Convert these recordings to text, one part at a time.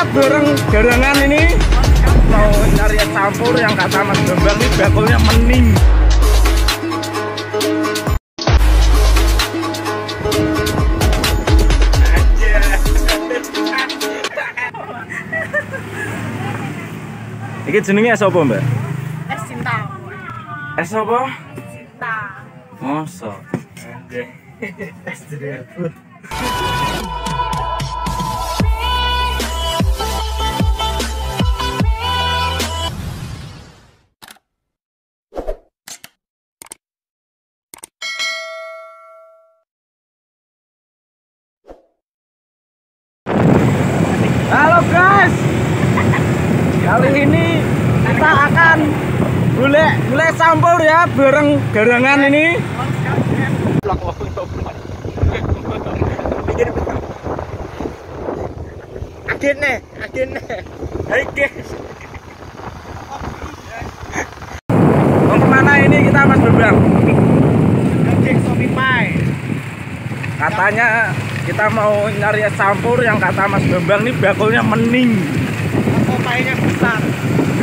ya bareng garangan ini mau es campur yang kata Mas Bambang ini bakulnya mening Iki jenenge es apa, Mbak? Es cinta. Es apa? Cinta. Mosok. Halo kali ini kita akan gule gule campur ya bareng garangan ini. Akhirnya, akhirnya. Hai guys. Mau ke mana ini kita Mas Bambang? Katanya kita mau nyari campur yang kata Mas Bambang ini bakulnya mening.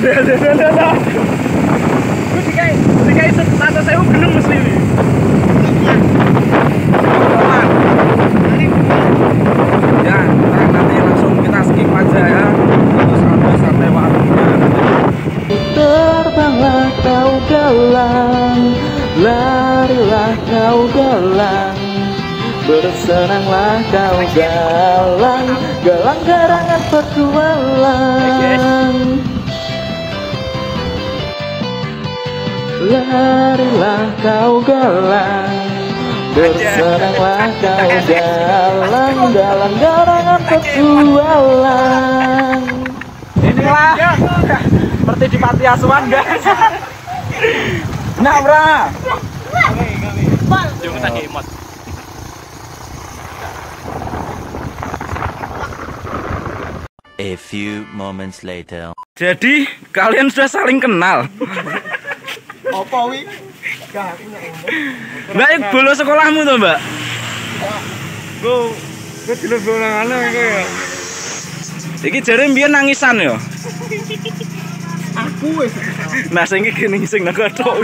Gue. Ya, kita nanti langsung kita skip aja ya. Terus sampai. Terbanglah kau galang, kau galang. Bersenanglah kau galang, galang garangan petualang. Larilah kau galang Bersenanglah kau galang Galang garangan petualang Inilah Seperti di Panti Asuhan guys Nah bra Cuma tadi emot. A few moments later. Jadi kalian sudah saling kenal Apa wi? Mbak ini bolos sekolahmu tuh mbak Gue Gue dulu bolangan ya Iki jare mbiyen nangisan ya Aku wis. Nah, sing iki gini sing nang kotok.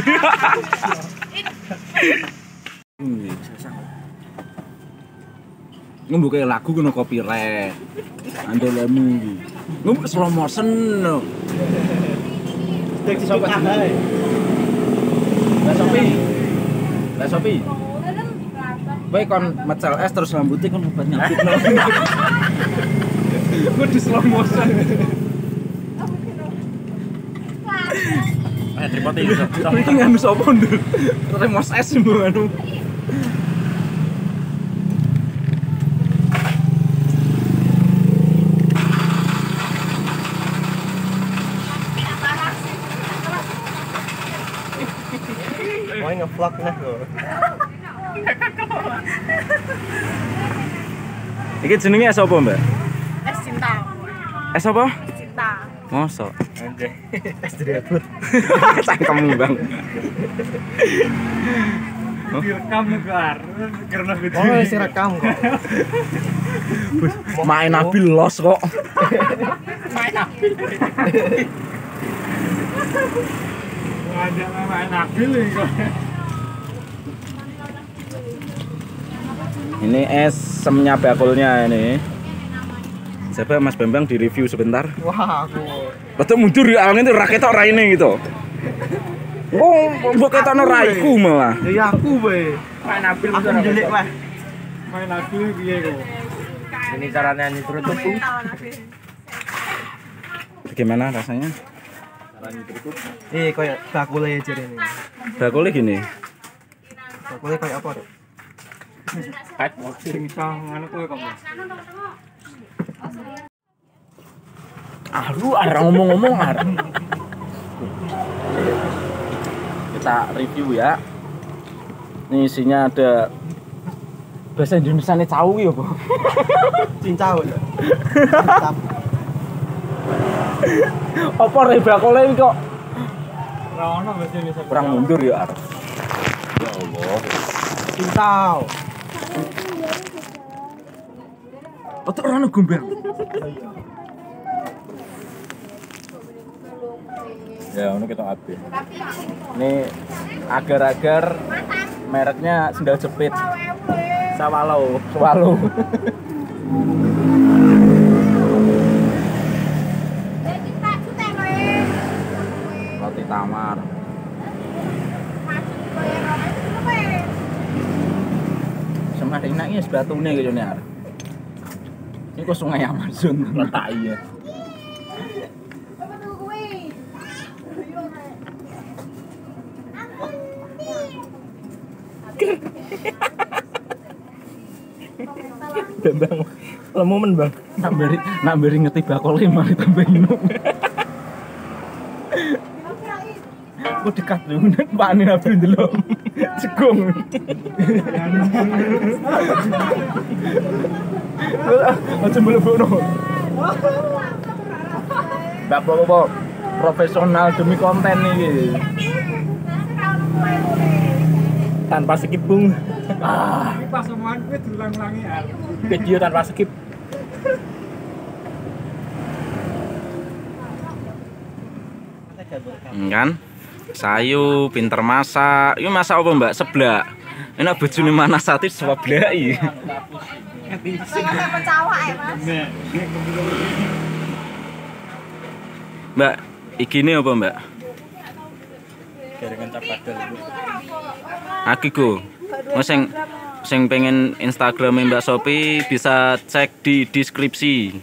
Ngombe kayak lagu kena copyright. Andelemu iki. Ngombe slow motion. Dek sapa ahai. Lah Sopi. Lah Sopi. Baik kon mecal es terus rambutnya kon obat nyambut. Gue di slow motion. Eh tripod iki. Tapi ini nganu sapa nduk? Remos es mbok anu. Nge-vlog nah. Iki jenenge es apa, Mbak? Es cinta. Es apa? Cinta. Mosok. Anjay. Es direpot. Cangkemmu, Bang. Direkam negar. Karena video. Oh, isi rekam kok. Main Nabil los kok. main abil. Ada main abil nih kok. Ini es semnya bakulnya ini. Coba Mas Bambang di review sebentar. Wah, aku. Betul mundur ya, angin itu raket tok raine gitu. Oh, mbok ketokno raiku malah. Ya aku be. Main abil Aku njelik weh. Main abil piye kok? Ini caranya nyutrut tuh. Bagaimana rasanya? Eh, koyo bakule aja ini. Bakulnya gini. Bakule koyo apa, Dok? Ah, lu ada ngomong-ngomong. Kita review ya. Ini isinya ada bahasa Indonesia nih tahu ya, Bu. Cincau. Apa re bakule iki kok Ora ono bahasa Indonesia. kurang mundur ya, Ar. Ya Allah. Cincau. Petuk rano gombang. Ya, ini kita api. Ini agar-agar mereknya sendal jepit. Sawalo, Sawalo. Roti tamar. Semar enaknya sebatune gitu nih. Ini kok sungai Amazon letak iya. Bang. Kalau momen, Bang. Namberi namberi ngeti bakul lima ditambah minum. Kok dekat dulu, Pak ini nabi dulu. Cekung. Aja melebokno. Mbak Bobo profesional demi konten nih. Tanpa skip, Bung. Ah, Ini pas semuaan gue diulang-ulangi. Video tanpa skip. kan? Sayu pinter masak. Yuk masak apa Mbak? Seblak. Enak mana sate seblaki. Mbak, iki ini apa Mbak? Garengan cap padel. Aki. Mau sing sing pengen Instagram Mbak Sopi bisa cek di deskripsi.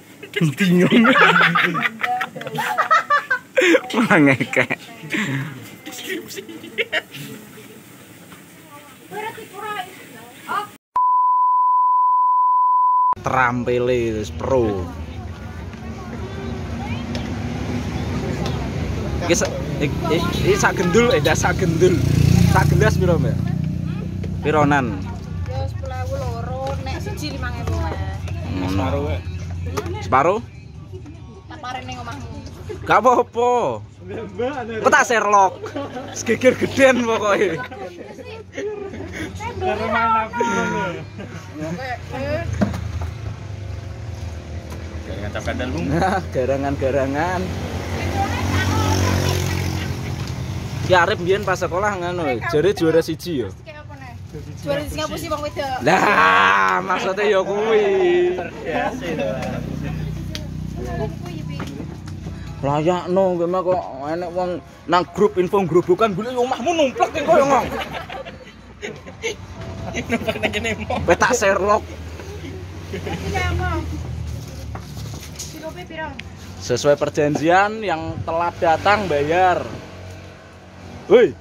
Bingung. Mangeke. Terampile wis pro. Iki iki sak gendul eh dah sak gendul. Sak gelas piro, Mbak? Pironan. Ya 10.000 loro, nek siji 5.000 wae. Ngono. Separo? Tak pareng ning omahmu. Gak apa-apa. Kok tak Sherlock. Segeger geden pokoknya. Cara main api ngono. Garengan cap padel, Bung. Nah, garangan-garangan. Ki Arif mbiyen pas sekolah ngono, jare juara siji yo. Juara di Singapura sih Bang Wedok. Lah, maksudnya ya kuwi. Layakno kowe mah kok enek wong nang grup info grobokan boleh omahmu numplek kok koyo ngong. Numpak nang kene. Petak Sherlock Iya, Bang. Silope piro? Sesuai perjanjian yang telat datang bayar. Woi,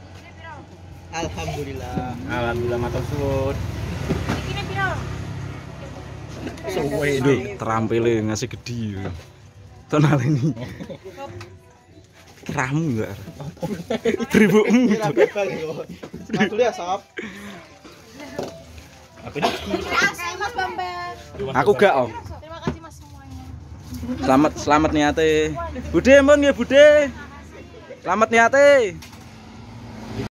Alhamdulillah. Alhamdulillah matur suwun. Iki piro? Suwe Duh, terampile ngasih gede. Tonal ini. Keramu enggak? Tribukmu. Terima kasih Mas Bambang. Aku gak om. Selamat selamat niate. Bude mon nggih Bude. Selamat niate.